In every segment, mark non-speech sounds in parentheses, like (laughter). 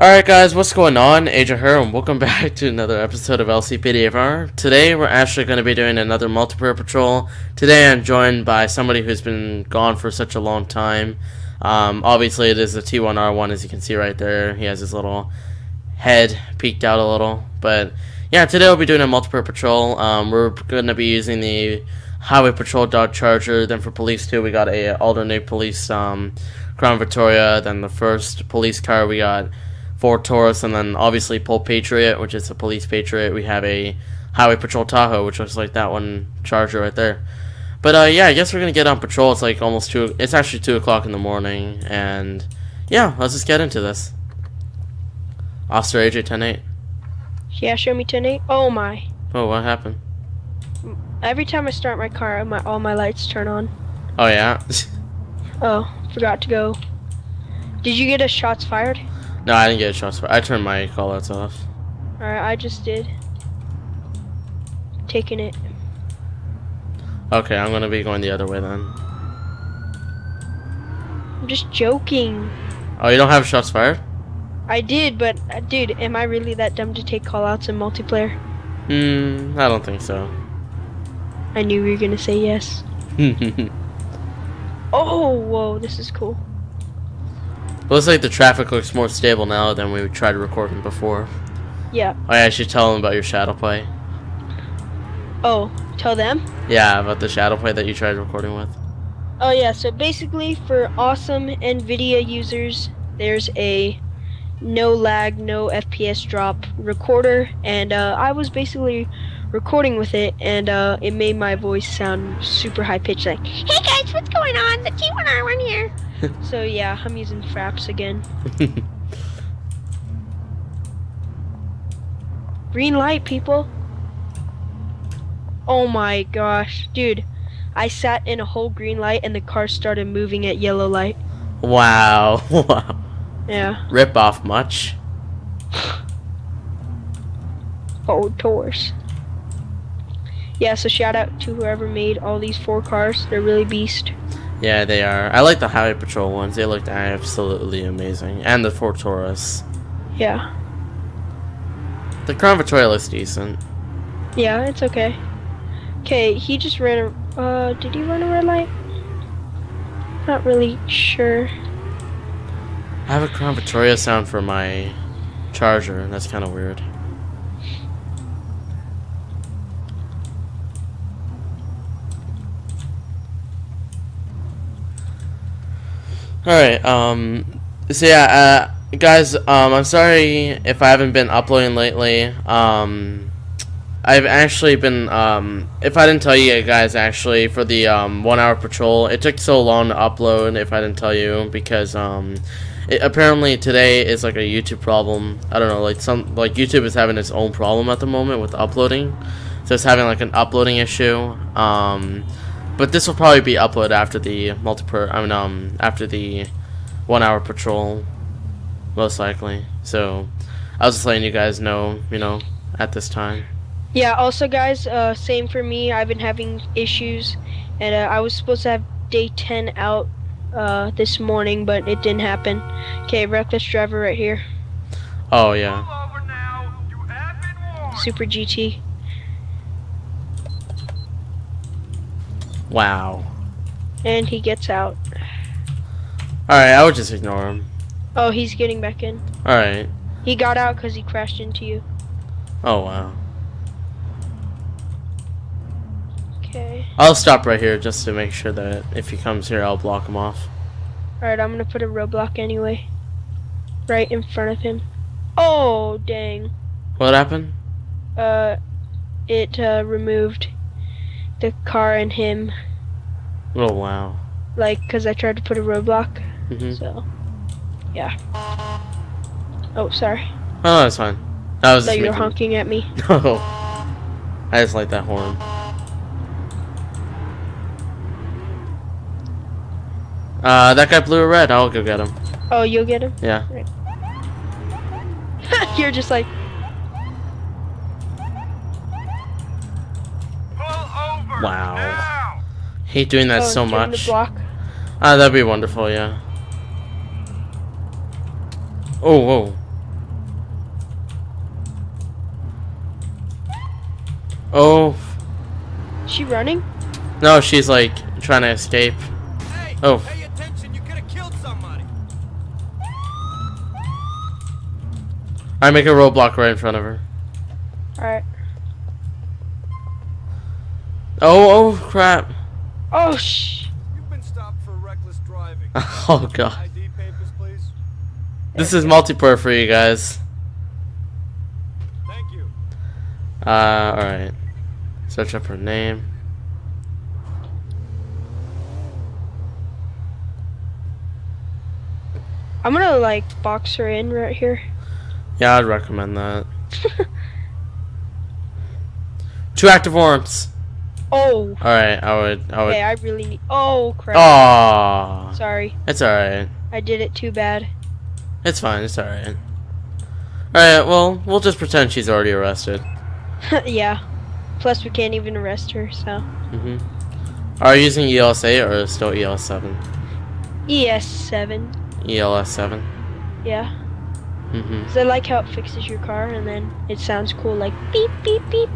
Alright guys, what's going on? AJ here and welcome (laughs) back to another episode of LCPDFR. Today we're actually going to be doing another multiplayer patrol. Today I'm joined by somebody who's been gone for such a long time. Um, obviously it is the T1R1 as you can see right there. He has his little head peeked out a little. But yeah, today we'll be doing a multiplayer patrol. Um, we're going to be using the Highway Patrol Dodge Charger. Then for Police 2 we got a alternate police um, Crown Victoria. Then the first police car we got Ford Taurus, and then obviously Pole Patriot, which is a police Patriot. We have a Highway Patrol Tahoe, which looks like that one Charger right there. But uh, yeah, I guess we're gonna get on patrol. It's like almost two. It's actually two o'clock in the morning, and yeah, let's just get into this. Officer AJ 108. Yeah, show me 10 Oh my. Oh, what happened? Every time I start my car, my all my lights turn on. Oh yeah. (laughs) oh, forgot to go. Did you get a shots fired? No, I didn't get shots fired. I turned my callouts off. Alright, I just did. Taking it. Okay, I'm gonna be going the other way then. I'm just joking. Oh, you don't have shots fired? I did, but uh, dude, am I really that dumb to take callouts in multiplayer? Hmm, I don't think so. I knew you were gonna say yes. (laughs) oh, whoa, this is cool. Looks like the traffic looks more stable now than we tried recording before. Yeah. Oh yeah, I should tell them about your ShadowPlay. Oh, tell them? Yeah, about the ShadowPlay that you tried recording with. Oh yeah, so basically for awesome NVIDIA users, there's a no lag, no FPS drop recorder, and uh, I was basically recording with it, and uh, it made my voice sound super high pitched, like, "Hey guys, what's going on? The T1R1 here." (laughs) so yeah, I'm using Fraps again. (laughs) Green light, people. Oh my gosh, dude. I sat in a whole green light and the car started moving at yellow light. Wow. wow. (laughs) Yeah. Rip off much? (sighs) oh, Taurus. Yeah, so shout out to whoever made all these four cars. They're really beast. Yeah, they are. I like the Highway Patrol ones. They looked absolutely amazing. And the Ford Taurus. Yeah. The Crown Victoria looks decent. Yeah, it's okay. Okay, he just ran a... Uh, did he run a red light? Not really sure. I have a Crown Victoria sound for my charger. And that's kind of weird. Alright, um, so yeah, uh, guys, um, I'm sorry if I haven't been uploading lately, um, I've actually been, um, if I didn't tell you guys, actually, for the, um, one hour patrol, it took so long to upload, if I didn't tell you, because, um, it, apparently today is, like, a YouTube problem, I don't know, like, some, like, YouTube is having its own problem at the moment with uploading, so it's having, like, an uploading issue, um, but this will probably be uploaded after the multiplayer. I mean, um, after the one-hour patrol, most likely. So, I was just letting you guys know, you know, at this time. Yeah. Also, guys, uh, same for me. I've been having issues, and uh, I was supposed to have day 10 out uh, this morning, but it didn't happen. Okay, reckless driver right here. Oh yeah. Super GT. Wow. And he gets out. Alright, I would just ignore him. Oh, he's getting back in. Alright. He got out because he crashed into you. Oh, wow. Okay. I'll stop right here just to make sure that if he comes here, I'll block him off. Alright, I'm gonna put a roadblock anyway. Right in front of him. Oh, dang. What happened? Uh, it, uh, removed the car and him. Oh wow. Like, cause I tried to put a roadblock. Mm -hmm. So, yeah. Oh, sorry. Oh, that's fine. I was. So you're honking at me. (laughs) No. I just like that horn. Uh, that guy blew a red. I'll go get him. Oh, you'll get him? Yeah. Right. (laughs) you're just like. Wow hate doing that oh, so much. Ah, that'd be wonderful, yeah. Oh, whoa. Oh. She running? No, she's like trying to escape. Hey, oh. Pay attention, you could have killed somebody. I make a roadblock right in front of her. Alright. Oh, oh crap. Oh, sh. You've been stopped for reckless driving. (laughs) Oh, God. ID papers, please. This is multiplayer for you guys. Thank you. Uh, alright. Search up her name. I'm gonna, like, box her in right here. Yeah, I'd recommend that. (laughs) Two active warrants. Oh. Alright, I would, I would. Okay, I really need. Oh, crap. Aww. Sorry. It's alright. I did it too bad. It's fine, it's alright. Alright, well, we'll just pretend she's already arrested. (laughs) yeah. Plus, we can't even arrest her, so. hmm Are you using ELS 8 or still ELS 7? ES7. ELS 7. Yeah. Mm-hmm. Because I like how it fixes your car and then it sounds cool, like beep, beep, beep.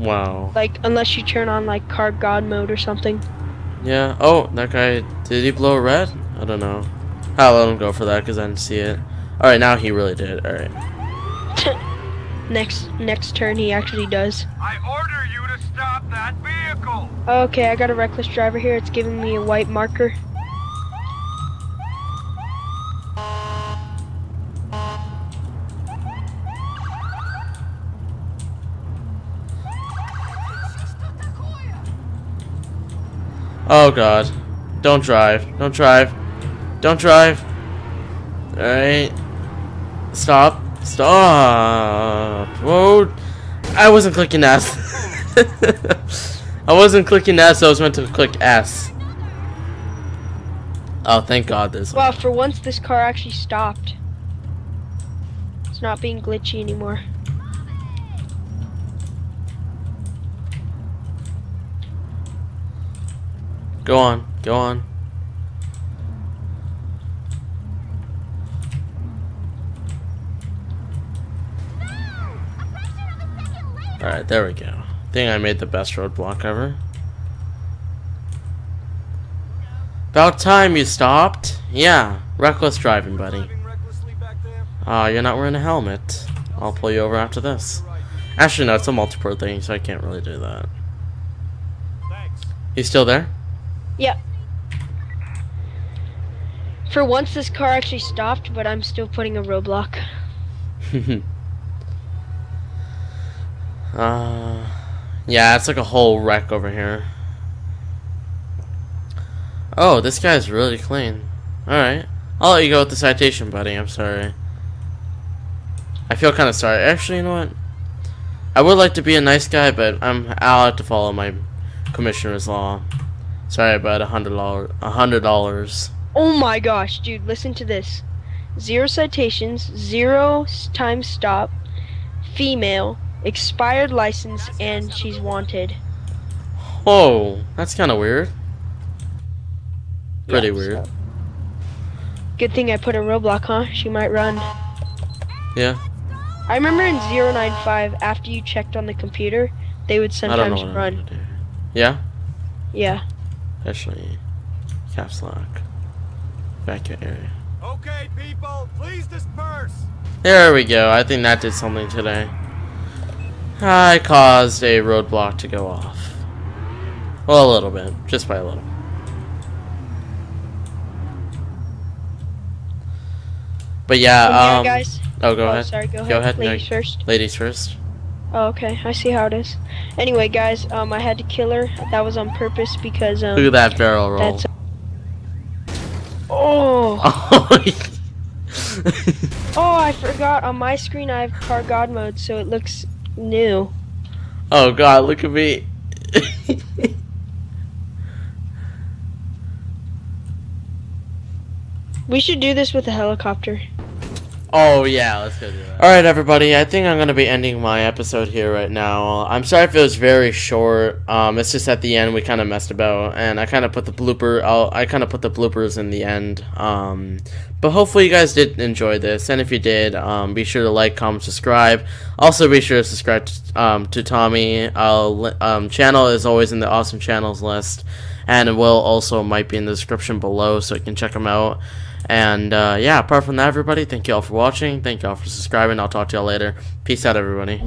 Wow. Like, unless you turn on, like, car god mode or something. Yeah. Oh, that guy. Did he blow red? I don't know. I'll let him go for that because I didn't see it. Alright, now he really did. Alright. (laughs) next next turn, he actually does. I order you to stop that vehicle. Okay, I got a reckless driver here. It's giving me a white marker. Oh god. Don't drive. Don't drive. Don't drive. Alright. Stop. Stop. Whoa. I wasn't clicking S. (laughs) I wasn't clicking S, I was meant to click S. Oh, thank god this. Wow, for once this car actually stopped. It's not being glitchy anymore. Go on. Go on. Alright, there we go. think I made the best roadblock ever. About time you stopped. Yeah, reckless driving, buddy. Driving recklessly back there. Ah, you're not wearing a helmet. I'll pull you over after this. Actually, no, it's a multiplayer thing, so I can't really do that. You still there? Yeah. For once this car actually stopped, but I'm still putting a roadblock. (laughs) uh, yeah, it's like a whole wreck over here. Oh, this guy's really clean. Alright. I'll let you go with the citation, buddy. I'm sorry. I feel kind of sorry. Actually, you know what? I would like to be a nice guy, but I'm I'll have to follow my commissioner's law. Sorry about a hundred dollar a hundred dollars. Oh my gosh, dude, listen to this. Zero citations, zero time stop, female, expired license, and she's wanted. Oh, that's kind of weird. Pretty Yeah, weird. so- Good thing I put a roadblock, huh? She might run. Yeah. I remember in 095, after you checked on the computer, they would I don't know sometimes what I'm run. do. Yeah. Yeah. Actually, caps lock. Vacuum area. Okay, people, please disperse. There we go. I think that did something today. I caused a roadblock to go off. Well, a little bit. Just by a little. But yeah, From here, um, guys. oh, go oh, ahead. sorry, go ahead. Go ahead, no, Ladies first. Ladies first. Oh, okay. I see how it is. Anyway, guys, um, I had to kill her. That was on purpose because, um, Look at that barrel roll. that's. Oh! (laughs) Oh, I forgot. On my screen, I have car god mode, so it looks new. oh god, look at me. We should do this with a helicopter. Oh yeah, let's go do that. All right, everybody. I think I'm gonna be ending my episode here right now. I'm sorry if it was very short. Um, it's just at the end we kind of messed about, and I kind of put the blooper. I'll, I kind of put the bloopers in the end. Um, but hopefully you guys did enjoy this, and if you did, um, be sure to like, comment, subscribe. Also, be sure to subscribe to, um, to Tommy. I'll, um, channel is always in the awesome channels list, and it will also might be in the description below, so you can check them out. And uh, yeah, apart from that, everybody, thank you all for watching. Thank you all for subscribing. I'll talk to y'all later. Peace out, everybody.